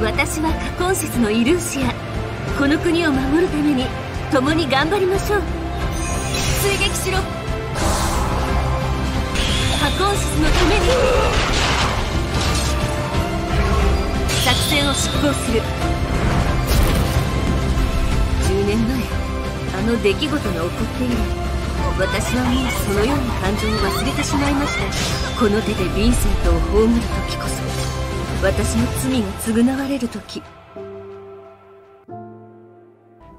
私はカコンシスのイルーシアこの国を守るために共に頑張りましょう追撃しろカコンシスのために作戦を執行す。る10年前あの出来事が起こって以来私はもうそのような感情を忘れてしまいましたこの手でヴィンセントを葬る時こそ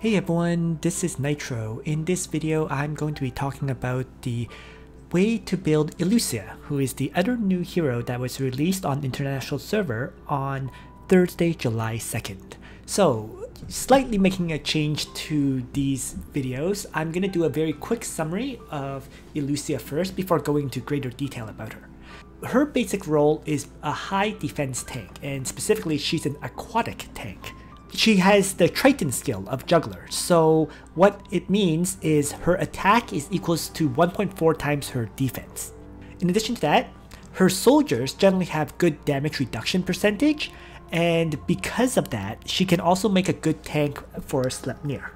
Hey everyone, this is Nitro. In this video, I'm going to be talking about the way to build Ilucia, who is the other new hero that was released on international server on Thursday, July 2nd. So, slightly making a change to these videos, I'm gonna do a very quick summary of Ilucia first before going into greater detail about her. Her basic role is a high defense tank, and specifically she's an aquatic tank she has the Triton skill of Jugler. So what it means is her attack is equals to 1.4 times her defense. In addition to that, her soldiers generally have good damage reduction percentage, and because of that, she can also make a good tank for Sleipnir.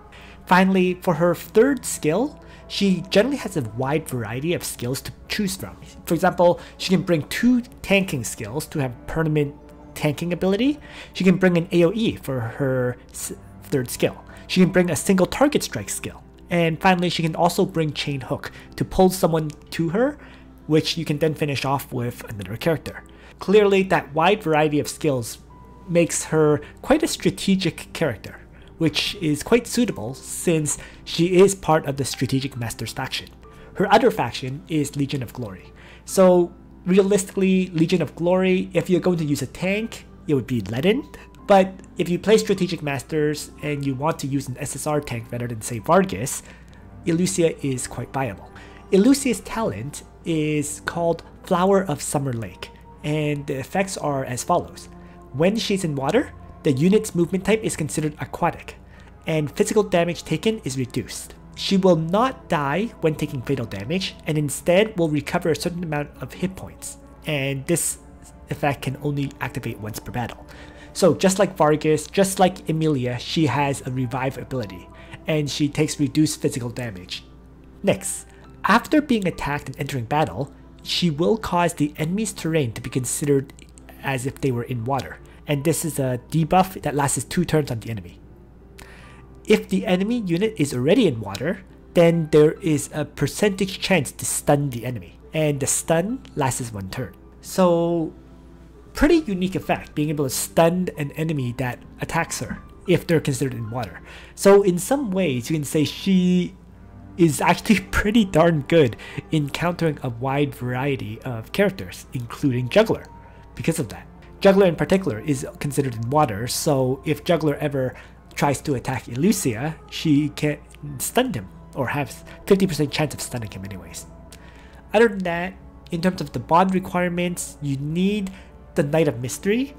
Finally, for her third skill, she generally has a wide variety of skills to choose from. For example, she can bring two tanking skills to have permanent tanking ability, she can bring an AoE for her third skill. She can bring a single target strike skill. And finally, she can also bring Chain Hook to pull someone to her, which you can then finish off with another character. Clearly, that wide variety of skills makes her quite a strategic character, which is quite suitable since she is part of the Strategic Masters faction. Her other faction is Legion of Glory. So realistically, Legion of Glory, if you're going to use a tank, it would be Ledin. But if you play Strategic Masters and you want to use an SSR tank rather than say Vargas, Ilucia is quite viable. Ilucia's talent is called Flower of Summer Lake, and the effects are as follows. When she's in water, the unit's movement type is considered aquatic, and physical damage taken is reduced. She will not die when taking fatal damage, and instead will recover a certain amount of hit points, and this effect can only activate once per battle. So just like Vargas, just like Emilia, she has a revive ability, and she takes reduced physical damage. Next, after being attacked and entering battle, she will cause the enemy's terrain to be considered as if they were in water, and this is a debuff that lasts 2 turns on the enemy. If the enemy unit is already in water, then there is a percentage chance to stun the enemy, and the stun lasts one turn. So, pretty unique effect, being able to stun an enemy that attacks her if they're considered in water. So in some ways, you can say she is actually pretty darn good in countering a wide variety of characters, including Jugler, because of that. Jugler in particular is considered in water, so if Jugler ever tries to attack Ilucia, she can stun him, or have 50% chance of stunning him anyways. Other than that, in terms of the bond requirements, you need the Knight of Mystery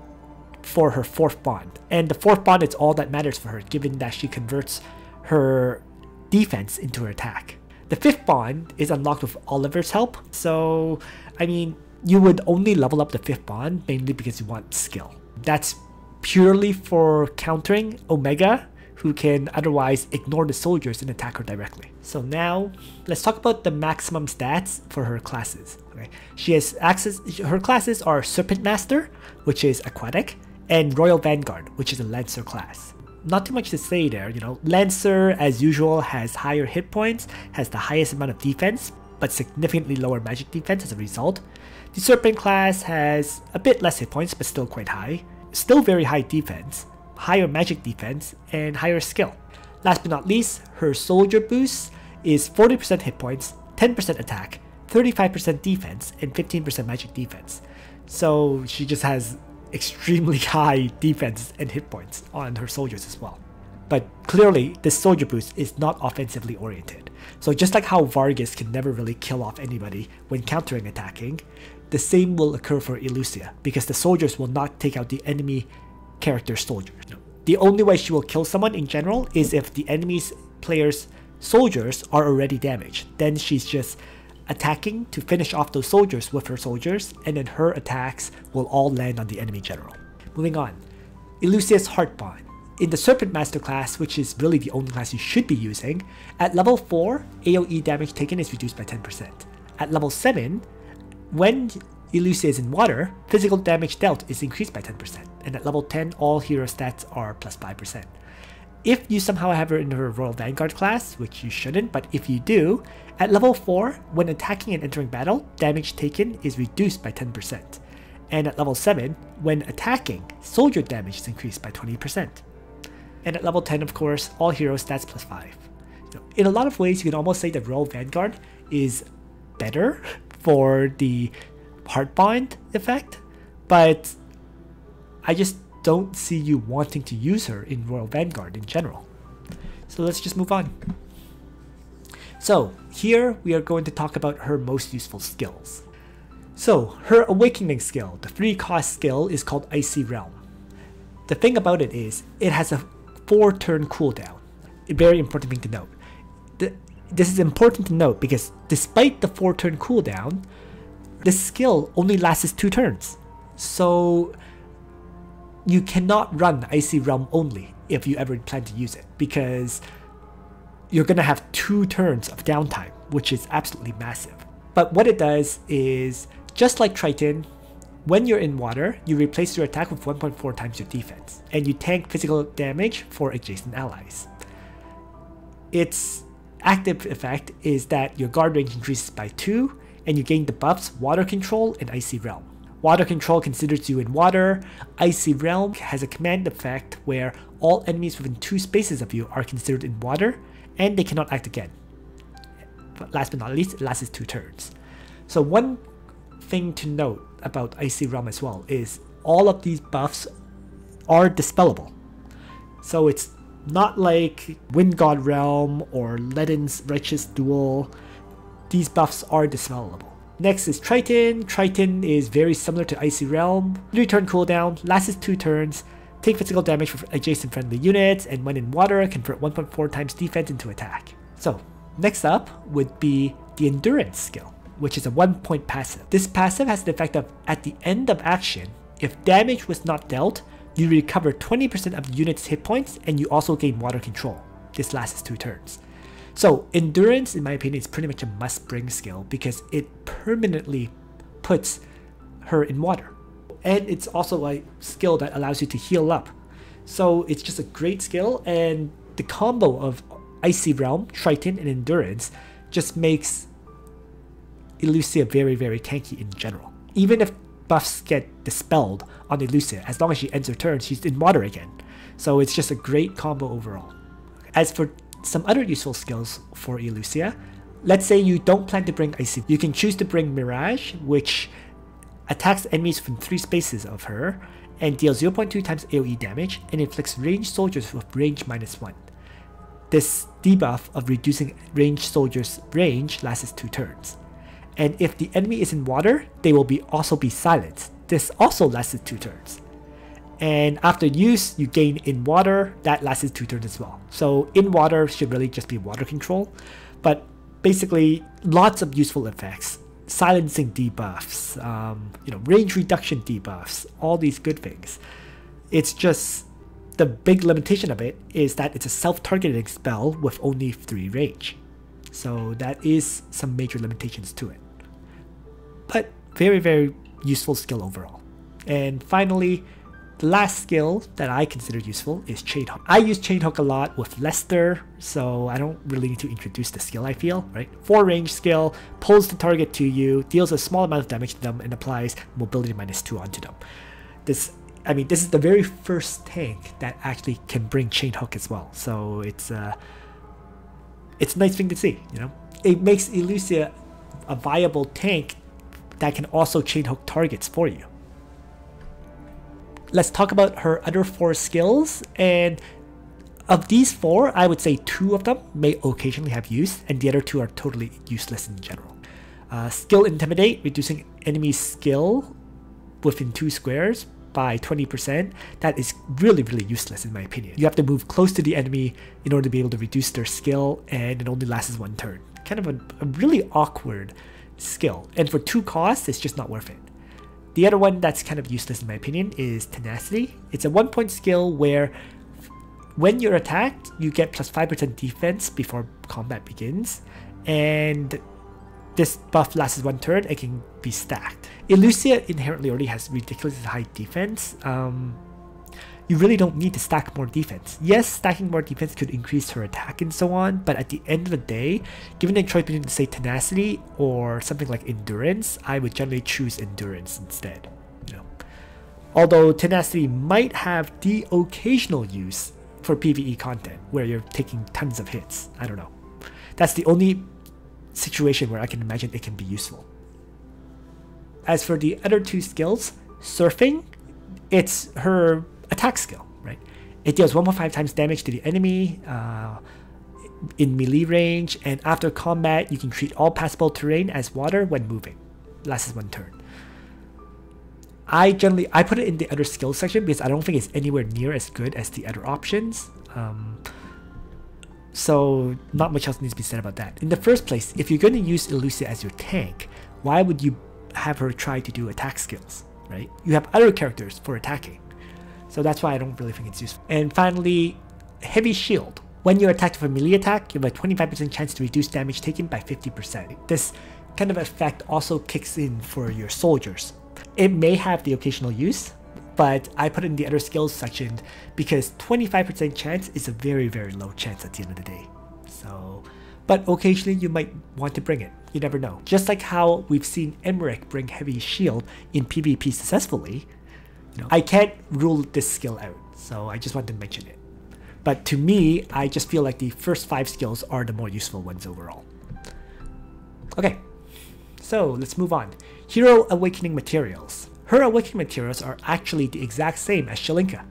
for her fourth bond. And the fourth bond is all that matters for her, given that she converts her defense into her attack. The fifth bond is unlocked with Oliver's help, so I mean, you would only level up the fifth bond mainly because you want skill. That's purely for countering Omega, who can otherwise ignore the soldiers and attack her directly. So now, let's talk about the maximum stats for her classes. Okay. She has access, her classes are Serpent Master, which is aquatic, and Royal Vanguard, which is a Lancer class. Not too much to say there, you know, Lancer as usual has higher hit points, has the highest amount of defense, but significantly lower magic defense as a result. The Serpent class has a bit less hit points, but still quite high still very high defense, higher magic defense, and higher skill. Last but not least, her soldier boost is 40% hit points, 10% attack, 35% defense, and 15% magic defense. So she just has extremely high defense and hit points on her soldiers as well. But clearly, this soldier boost is not offensively oriented. So just like how Vargas can never really kill off anybody when countering attacking, the same will occur for Ilucia, because the soldiers will not take out the enemy character soldiers. The only way she will kill someone in general is if the enemy's player's soldiers are already damaged. Then she's just attacking to finish off those soldiers with her soldiers, and then her attacks will all land on the enemy general. Moving on. Elucia's Heartbond. In the Serpent Master class, which is really the only class you should be using, at level 4, AoE damage taken is reduced by 10%. At level 7, when Elucia is in water, physical damage dealt is increased by 10%, and at level 10, all hero stats are plus 5%. If you somehow have her in her Royal Vanguard class, which you shouldn't, but if you do, at level 4, when attacking and entering battle, damage taken is reduced by 10%. And at level 7, when attacking, soldier damage is increased by 20% and at level 10 of course, all hero stats plus 5. in a lot of ways you can almost say that Royal Vanguard is better for the Heartbond effect, but I just don't see you wanting to use her in Royal Vanguard in general. So let's just move on. So here we are going to talk about her most useful skills. So her Awakening skill, the 3 cost skill is called Icy Realm. The thing about it is, it has a 4 turn cooldown. A very important thing to note. The, this is important to note because despite the 4 turn cooldown, this skill only lasts 2 turns. So you cannot run Icy Realm only if you ever plan to use it because you're going to have 2 turns of downtime, which is absolutely massive. But what it does is, just like Triton, when you're in water, you replace your attack with 1.4 times your defense, and you tank physical damage for adjacent allies. Its active effect is that your guard range increases by 2, and you gain the buffs Water Control and Icy Realm. Water Control considers you in water, Icy Realm has a command effect where all enemies within 2 spaces of you are considered in water, and they cannot act again. But last but not least, it lasts 2 turns. So one thing to note about Icy Realm as well is all of these buffs are dispellable. So it's not like Wind God Realm or Ledin's Righteous Duel. These buffs are dispellable. Next is Triton. Triton is very similar to Icy Realm. 3 turn cooldown, lasts 2 turns, take physical damage from adjacent friendly units, and when in water, convert 1.4 times defense into attack. So, next up would be the Endurance skill which is a one point passive. This passive has the effect of, at the end of action, if damage was not dealt, you recover 20% of the unit's hit points and you also gain water control. This lasts two turns. So endurance, in my opinion, is pretty much a must bring skill because it permanently puts her in water. And it's also a skill that allows you to heal up. So it's just a great skill and the combo of Icy Realm, Triton, and Endurance just makes Elucia very, very tanky in general. Even if buffs get dispelled on Elucia, as long as she ends her turn, she's in water again. So it's just a great combo overall. As for some other useful skills for Elucia, let's say you don't plan to bring Icy. You can choose to bring Mirage, which attacks enemies from 3 spaces of her, and deals 0.2 times AoE damage, and inflicts ranged soldiers with range minus 1. This debuff of reducing ranged soldiers' range lasts 2 turns and if the enemy is in water, they will be also be silenced. This also lasts 2 turns. And after use, you gain in water, that lasts 2 turns as well. So in water should really just be water control, but basically lots of useful effects. Silencing debuffs, um, you know, range reduction debuffs, all these good things. It's just the big limitation of it is that it's a self-targeting spell with only 3 range. So that is some major limitations to it but very, very useful skill overall. And finally, the last skill that I consider useful is Chain Hook. I use Chain Hook a lot with Lester, so I don't really need to introduce the skill, I feel, right? 4 range skill, pulls the target to you, deals a small amount of damage to them, and applies mobility minus 2 onto them. This, I mean, this is the very first tank that actually can bring Chain Hook as well, so it's, uh, it's a nice thing to see, you know? It makes Elucia a viable tank that can also chain hook targets for you. Let's talk about her other four skills and of these four, I would say two of them may occasionally have use and the other two are totally useless in general. Uh, skill Intimidate, reducing enemy skill within two squares by 20%, that is really, really useless in my opinion. You have to move close to the enemy in order to be able to reduce their skill and it only lasts one turn. Kind of a, a really awkward skill. And for two costs, it's just not worth it. The other one that's kind of useless in my opinion is Tenacity. It's a one point skill where when you're attacked, you get plus 5% defense before combat begins, and this buff lasts one turn, it can be stacked. Ilucia inherently already has ridiculously high defense. Um, you really don't need to stack more defense. Yes, stacking more defense could increase her attack and so on, but at the end of the day, given the choice between say tenacity or something like endurance, I would generally choose endurance instead. Although tenacity might have the occasional use for PvE content where you're taking tons of hits. I don't know. That's the only situation where I can imagine it can be useful. As for the other two skills, surfing, it's her attack skill, right? It deals 1.5 times damage to the enemy uh, in melee range, and after combat, you can treat all passable terrain as water when moving. Lasts one turn. I generally I put it in the other skill section because I don't think it's anywhere near as good as the other options. Um, so not much else needs to be said about that. In the first place, if you're going to use Ilucia as your tank, why would you have her try to do attack skills, right? You have other characters for attacking. So that's why I don't really think it's useful. And finally, Heavy Shield. When you're attacked with a melee attack, you have a 25% chance to reduce damage taken by 50%. This kind of effect also kicks in for your soldiers. It may have the occasional use, but I put it in the other skills section because 25% chance is a very, very low chance at the end of the day. So, but occasionally you might want to bring it. You never know. Just like how we've seen Emmerich bring Heavy Shield in PvP successfully, know, I can't rule this skill out, so I just wanted to mention it. But to me, I just feel like the first five skills are the more useful ones overall. Okay, so let's move on. Hero Awakening Materials. Her Awakening Materials are actually the exact same as Shelinka.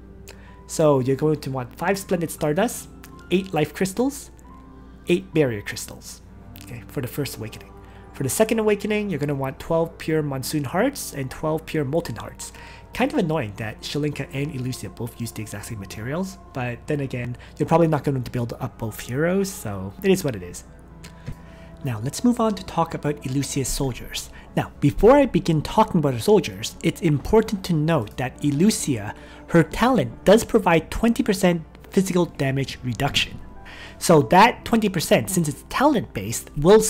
So you're going to want 5 Splendid Stardust, 8 Life Crystals, 8 Barrier Crystals okay, for the first Awakening. For the second Awakening, you're going to want 12 Pure Monsoon Hearts and 12 Pure Molten Hearts. Kind of annoying that Shelinka and Ilucia both use the exact same materials, but then again, you're probably not going to build up both heroes, so it is what it is. Now let's move on to talk about Ilucia's soldiers. Now, before I begin talking about her soldiers, it's important to note that Ilucia, her talent does provide 20% physical damage reduction. So that 20%, since it's talent based, will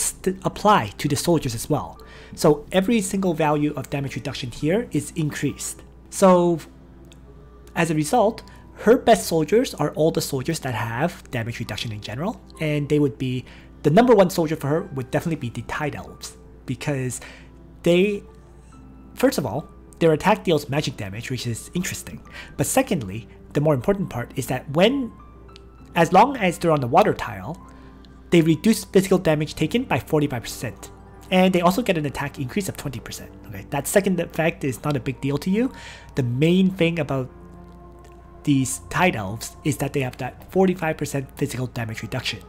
apply to the soldiers as well. So every single value of damage reduction here is increased. So as a result, her best soldiers are all the soldiers that have damage reduction in general, and they would be the number one soldier for her would definitely be the Tide Elves because they, first of all, their attack deals magic damage, which is interesting. But secondly, the more important part is that when, as long as they're on the water tile, they reduce physical damage taken by 45%. And they also get an attack increase of 20%. Okay, that second effect is not a big deal to you. The main thing about these Tide Elves is that they have that 45% physical damage reduction.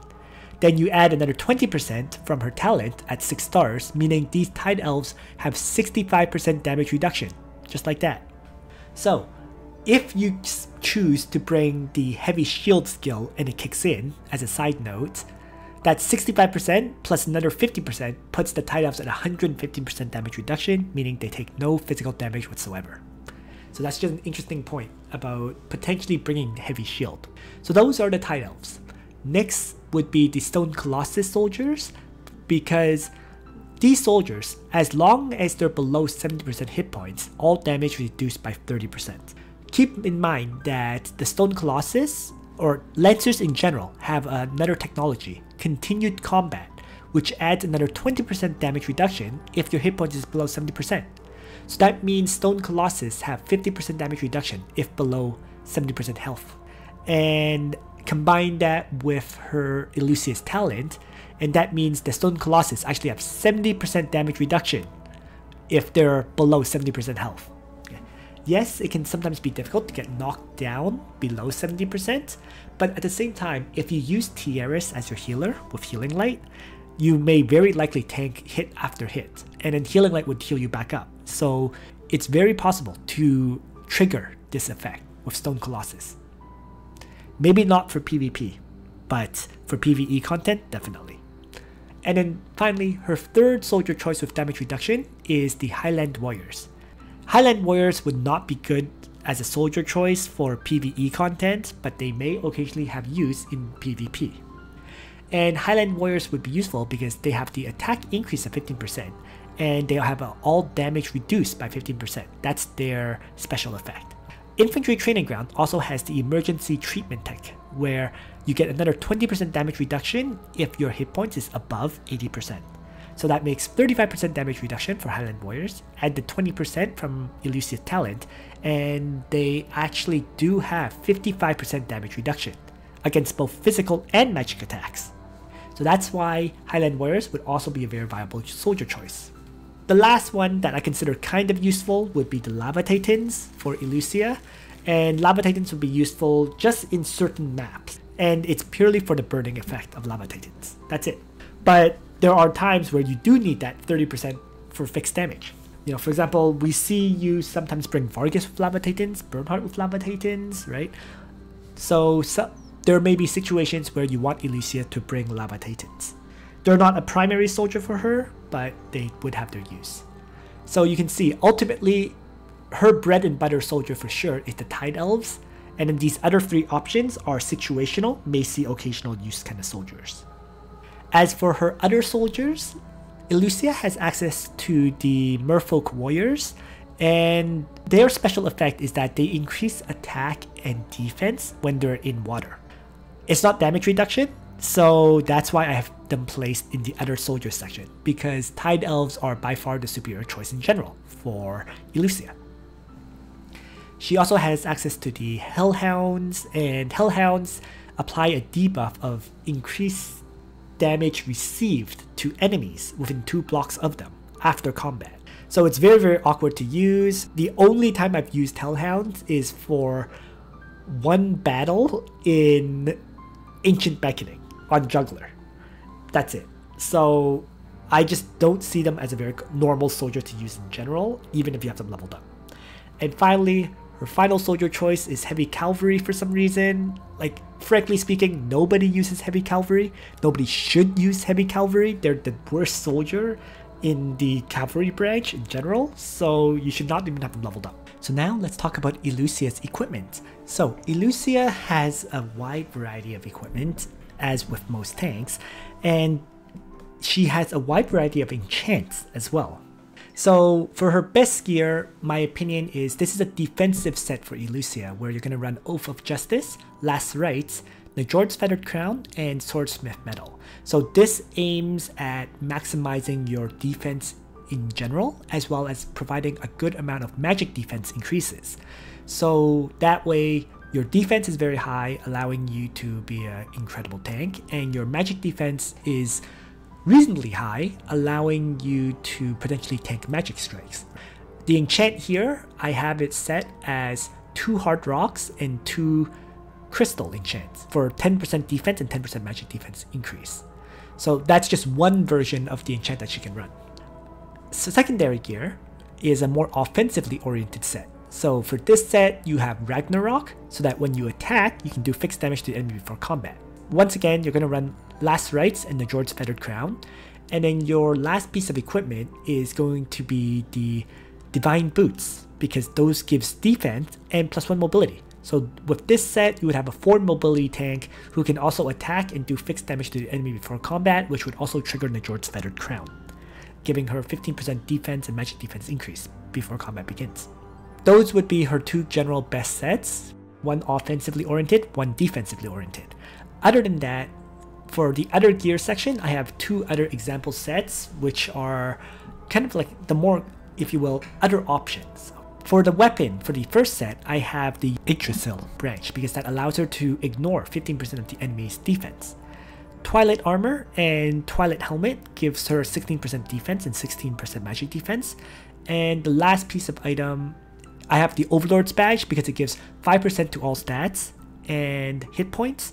Then you add another 20% from her talent at 6 stars, meaning these Tide Elves have 65% damage reduction, just like that. So, if you choose to bring the Heavy Shield skill and it kicks in, as a side note, that 65% plus another 50% puts the Tide Elves at 115% damage reduction, meaning they take no physical damage whatsoever. So that's just an interesting point about potentially bringing Heavy Shield. So those are the Tide Elves. Next would be the Stone Colossus soldiers, because these soldiers, as long as they're below 70% hit points, all damage reduced by 30%. Keep in mind that the Stone Colossus, or Lancers in general, have another technology, Continued Combat, which adds another 20% damage reduction if your hit points is below 70%. So that means Stone Colossus have 50% damage reduction if below 70% health. And Combine that with her Ilucia's talent, and that means the Stone Colossus actually have 70% damage reduction if they're below 70% health. Yes, it can sometimes be difficult to get knocked down below 70%, but at the same time, if you use Tiaris as your healer with Healing Light, you may very likely tank hit after hit, and then Healing Light would heal you back up. So it's very possible to trigger this effect with Stone Colossus. Maybe not for PvP, but for PvE content, definitely. And then finally, her third soldier choice with damage reduction is the Highland Warriors. Highland Warriors would not be good as a soldier choice for PvE content, but they may occasionally have use in PvP. And Highland Warriors would be useful because they have the attack increase of 15%, and they'll have all damage reduced by 15%. That's their special effect. Infantry Training Ground also has the emergency treatment tech, where you get another 20% damage reduction if your hit points is above 80%. So that makes 35% damage reduction for Highland Warriors, add the 20% from Elucia's talent, and they actually do have 55% damage reduction against both physical and magic attacks. So that's why Highland Warriors would also be a very viable soldier choice. The last one that I consider kind of useful would be the Lava Titans for Elucia, and Lava Titans would be useful just in certain maps, and it's purely for the burning effect of Lava Titans. That's it. But there are times where you do need that 30% for fixed damage. You know, for example, we see you sometimes bring Vargas with Lava Titans, Bernhardt with Lava Titans, right? So, so there may be situations where you want Elucia to bring Lava Titans. They're not a primary soldier for her, but they would have their use. So you can see, ultimately, her bread and butter soldier for sure is the Tide Elves, and then these other three options are situational, may see occasional use kind of soldiers. As for her other soldiers, Elucia has access to the Merfolk Warriors, and their special effect is that they increase attack and defense when they're in water. It's not damage reduction, so that's why I have them placed in the other soldier section, because Tide Elves are by far the superior choice in general for Elucia. She also has access to the Hellhounds, and Hellhounds apply a debuff of increased damage received to enemies within two blocks of them after combat. So it's very, very awkward to use. The only time I've used Hellhounds is for one battle in Ancient Beckoning on Jugler. That's it. So I just don't see them as a very normal soldier to use in general, even if you have them leveled up. And finally, her final soldier choice is Heavy Cavalry for some reason. Like, frankly speaking, nobody uses Heavy Cavalry. Nobody should use Heavy Cavalry. They're the worst soldier in the cavalry branch in general, so you should not even have them leveled up. So now let's talk about Elucia's equipment. So Elucia has a wide variety of equipment, as with most tanks, and she has a wide variety of enchants as well. So for her best gear, my opinion is this is a defensive set for Elucia, where you're going to run Oath of Justice, Last Rites, Njord's Feathered Crown, and Swordsmith Medal. So this aims at maximizing your defense in general, as well as providing a good amount of magic defense increases. So that way, your defense is very high, allowing you to be an incredible tank, and your magic defense is reasonably high, allowing you to potentially tank magic strikes. The enchant here, I have it set as two hard rocks and two crystal enchants for 10% defense and 10% magic defense increase. So that's just one version of the enchant that she can run. So secondary gear is a more offensively oriented set. So for this set, you have Ragnarok, so that when you attack, you can do fixed damage to the enemy before combat. Once again, you're going to run Last Rites and Njord's Feathered Crown. And then your last piece of equipment is going to be the Divine Boots, because those gives defense and plus one mobility. So with this set, you would have a 4 mobility tank who can also attack and do fixed damage to the enemy before combat, which would also trigger Njord's Feathered Crown, giving her 15% defense and magic defense increase before combat begins. Those would be her two general best sets, one offensively oriented, one defensively oriented. Other than that, for the other gear section, I have two other example sets, which are kind of like the more, if you will, other options. For the weapon, for the first set, I have the Yggdrasil branch because that allows her to ignore 15% of the enemy's defense. Twilight Armor and Twilight Helmet gives her 16% defense and 16% magic defense. And the last piece of item, I have the Overlord's Badge because it gives 5% to all stats and hit points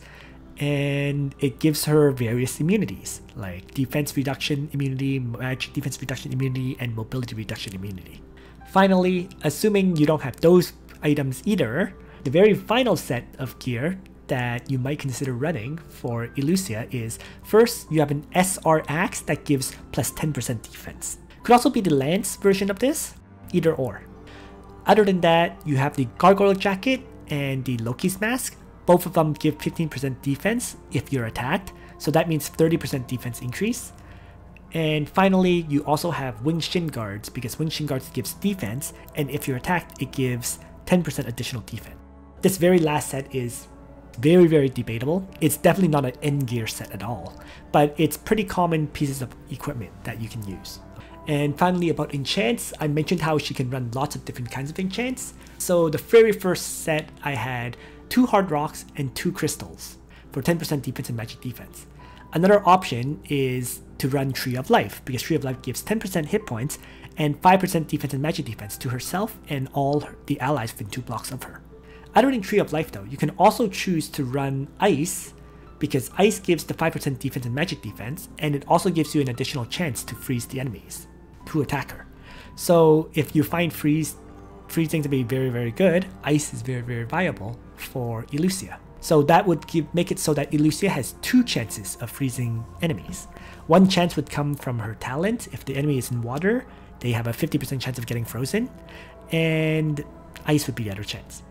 and it gives her various immunities like defense reduction immunity, magic defense reduction immunity, and mobility reduction immunity. Finally, assuming you don't have those items either, the very final set of gear that you might consider running for Elucia is first, you have an SR axe that gives plus 10% defense. Could also be the lance version of this, either or. Other than that, you have the Gargoyle Jacket and the Loki's Mask. Both of them give 15% defense if you're attacked, so that means 30% defense increase. And finally, you also have Wing Shin Guards because Wing Shin Guards gives defense, and if you're attacked, it gives 10% additional defense. This very last set is very, very debatable. It's definitely not an end gear set at all, but it's pretty common pieces of equipment that you can use. And finally about enchants, I mentioned how she can run lots of different kinds of enchants. So the very first set I had two hard rocks and two crystals for 10% defense and magic defense. Another option is to run Tree of Life because Tree of Life gives 10% hit points and 5% defense and magic defense to herself and all the allies within two blocks of her. Other than Tree of Life though, you can also choose to run Ice because Ice gives the 5% defense and magic defense and it also gives you an additional chance to freeze the enemies to attack her. So if you find freeze freezing to be very very good, ice is very very viable for Elucia. So that would give make it so that Elucia has two chances of freezing enemies. One chance would come from her talent. If the enemy is in water, they have a 50% chance of getting frozen, and ice would be the other chance.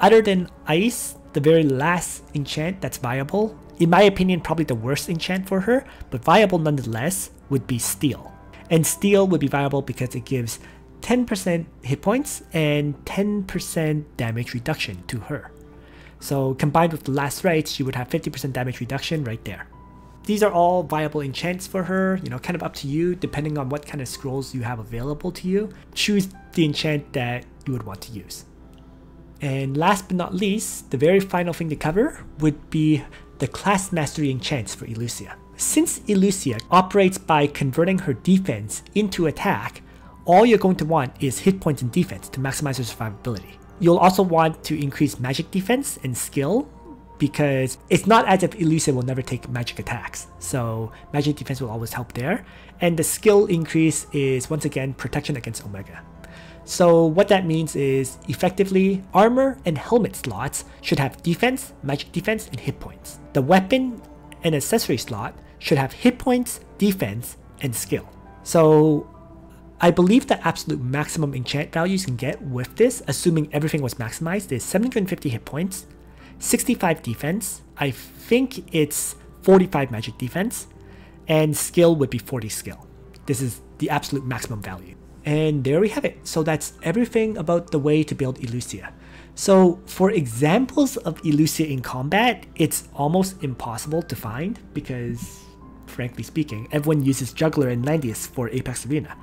Other than ice, the very last enchant that's viable, in my opinion, probably the worst enchant for her, but viable nonetheless, would be steel. And steel would be viable because it gives 10% hit points and 10% damage reduction to her. So combined with the last rites, she would have 50% damage reduction right there. These are all viable enchants for her, you know, kind of up to you depending on what kind of scrolls you have available to you. Choose the enchant that you would want to use. And last but not least, the very final thing to cover would be the class mastery enchants for Elucia. Since Elucia operates by converting her defense into attack, all you're going to want is hit points and defense to maximize your survivability. You'll also want to increase magic defense and skill because it's not as if Elucia will never take magic attacks. So magic defense will always help there. And the skill increase is once again protection against Omega. So what that means is effectively armor and helmet slots should have defense, magic defense, and hit points. The weapon and accessory slot should have hit points, defense, and skill. So I believe the absolute maximum enchant value you can get with this, assuming everything was maximized, is 750 hit points, 65 defense, I think it's 45 magic defense, and skill would be 40 skill. This is the absolute maximum value. And there we have it. So that's everything about the way to build Elucia. So for examples of Elucia in combat, it's almost impossible to find because frankly speaking, everyone uses Jugler and Landius for Apex Arena.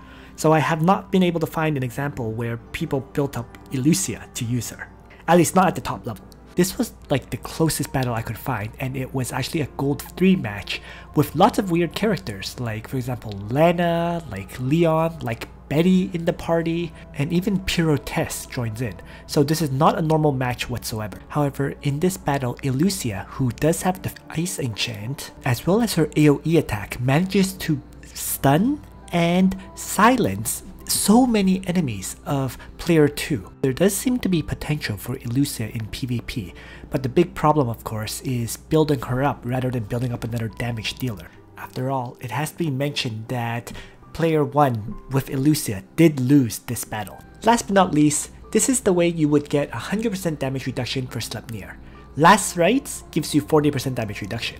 So I have not been able to find an example where people built up Elucia to use her. At least not at the top level. This was like the closest battle I could find and it was actually a gold 3 match with lots of weird characters like for example Lana, like Leon, like Betty in the party, and even Pyrotess joins in, so this is not a normal match whatsoever. However, in this battle, Elucia, who does have the Ice Enchant, as well as her AoE attack, manages to stun and silence so many enemies of player 2. There does seem to be potential for Elucia in PvP, but the big problem of course is building her up rather than building up another damage dealer. After all, it has to be mentioned that player 1 with Elucia did lose this battle. Last but not least, this is the way you would get 100% damage reduction for Sleipnir. Last Rites gives you 40% damage reduction.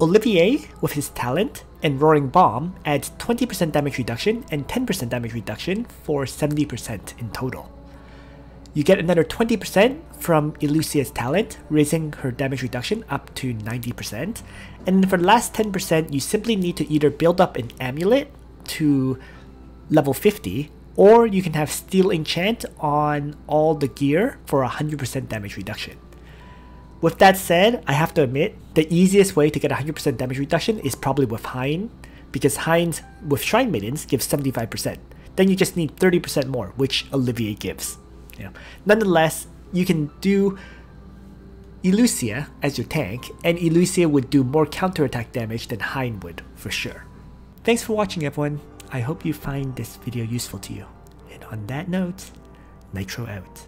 Olivier, with his talent, and Roaring Bomb adds 20% damage reduction and 10% damage reduction for 70% in total. You get another 20% from Elucia's talent, raising her damage reduction up to 90%. And for the last 10%, you simply need to either build up an amulet to level 50, or you can have Steel Enchant on all the gear for 100% damage reduction. With that said, I have to admit, the easiest way to get 100% damage reduction is probably with Hein, because Hein's with Shrine Maidens gives 75%. Then you just need 30% more, which Olivier gives. Nonetheless, you can do Elucia as your tank, and Elucia would do more counterattack damage than Hein would, for sure. Thanks for watching everyone, I hope you find this video useful to you. And on that note, Nitro out.